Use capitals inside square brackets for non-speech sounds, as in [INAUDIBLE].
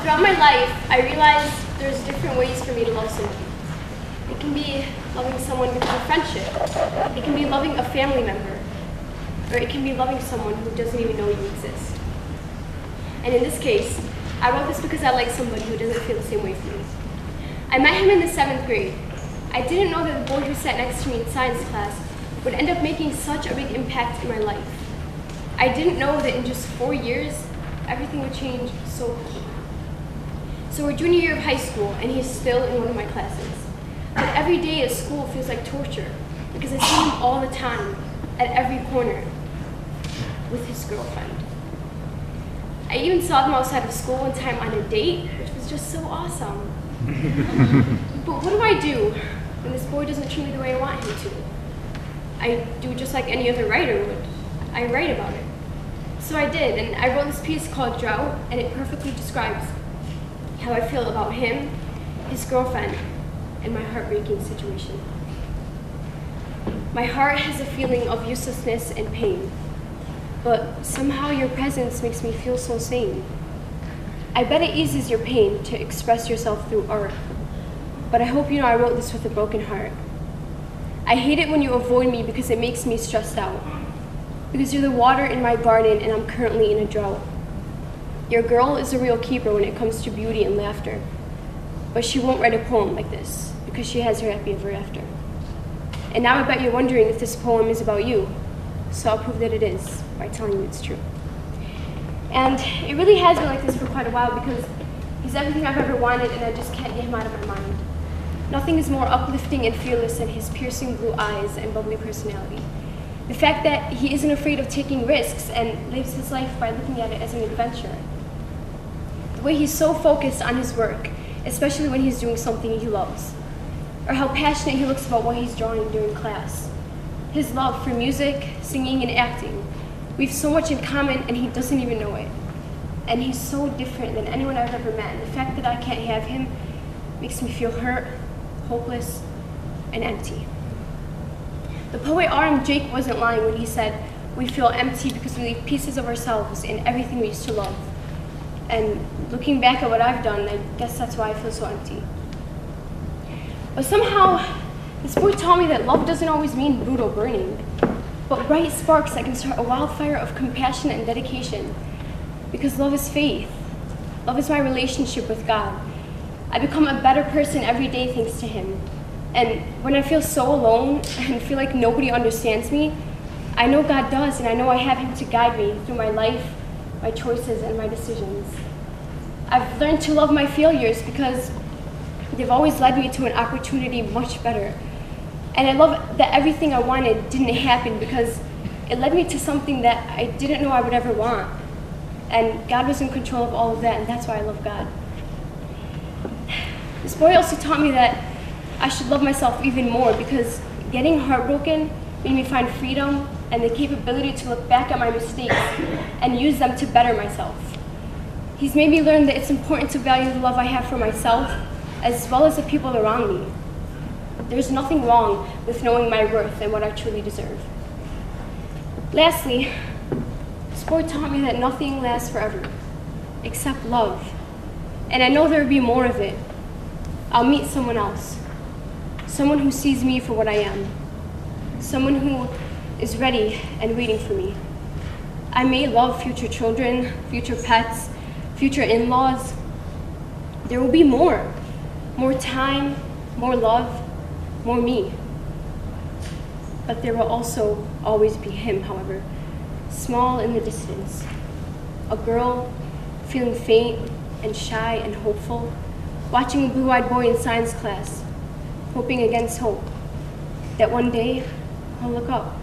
Throughout my life, I realized there's different ways for me to love someone. It can be loving someone because of friendship. It can be loving a family member. Or it can be loving someone who doesn't even know you exist. And in this case, I wrote this because I like somebody who doesn't feel the same way for me. I met him in the seventh grade. I didn't know that the boy who sat next to me in science class would end up making such a big impact in my life. I didn't know that in just four years, everything would change so quickly. So we're junior year of high school, and he's still in one of my classes. But every day at school feels like torture, because I see him all the time, at every corner, with his girlfriend. I even saw them outside of school one time on a date, which was just so awesome. [LAUGHS] but what do I do when this boy doesn't treat me the way I want him to? I do just like any other writer would. I write about it. So I did, and I wrote this piece called Drought, and it perfectly describes how I feel about him, his girlfriend, and my heartbreaking situation. My heart has a feeling of uselessness and pain, but somehow your presence makes me feel so sane. I bet it eases your pain to express yourself through art, but I hope you know I wrote this with a broken heart. I hate it when you avoid me because it makes me stressed out. Because you're the water in my garden and I'm currently in a drought. Your girl is a real keeper when it comes to beauty and laughter. But she won't write a poem like this because she has her happy ever after. And now I bet you're wondering if this poem is about you. So I'll prove that it is by telling you it's true. And it really has been like this for quite a while because he's everything I've ever wanted and I just can't get him out of my mind. Nothing is more uplifting and fearless than his piercing blue eyes and bubbly personality. The fact that he isn't afraid of taking risks and lives his life by looking at it as an adventure. The way he's so focused on his work, especially when he's doing something he loves. Or how passionate he looks about what he's drawing during class. His love for music, singing, and acting. We have so much in common and he doesn't even know it. And he's so different than anyone I've ever met. The fact that I can't have him makes me feel hurt, hopeless, and empty. The poet R.M. Drake wasn't lying when he said, we feel empty because we leave pieces of ourselves in everything we used to love. And looking back at what I've done, I guess that's why I feel so empty. But somehow, this boy taught me that love doesn't always mean brutal burning, but bright sparks that can start a wildfire of compassion and dedication. Because love is faith. Love is my relationship with God. I become a better person every day thanks to Him. And when I feel so alone [LAUGHS] and feel like nobody understands me, I know God does, and I know I have Him to guide me through my life, my choices, and my decisions. I've learned to love my failures because they've always led me to an opportunity much better. And I love that everything I wanted didn't happen because it led me to something that I didn't know I would ever want. And God was in control of all of that, and that's why I love God. This boy also taught me that I should love myself even more because getting heartbroken made me find freedom and the capability to look back at my mistakes and use them to better myself. He's made me learn that it's important to value the love I have for myself as well as the people around me. There's nothing wrong with knowing my worth and what I truly deserve. Lastly, sport taught me that nothing lasts forever except love. And I know there will be more of it. I'll meet someone else someone who sees me for what I am, someone who is ready and waiting for me. I may love future children, future pets, future in laws. There will be more more time, more love, more me. But there will also always be him, however, small in the distance. A girl feeling faint and shy and hopeful, watching a blue eyed boy in science class hoping against hope that one day I'll look up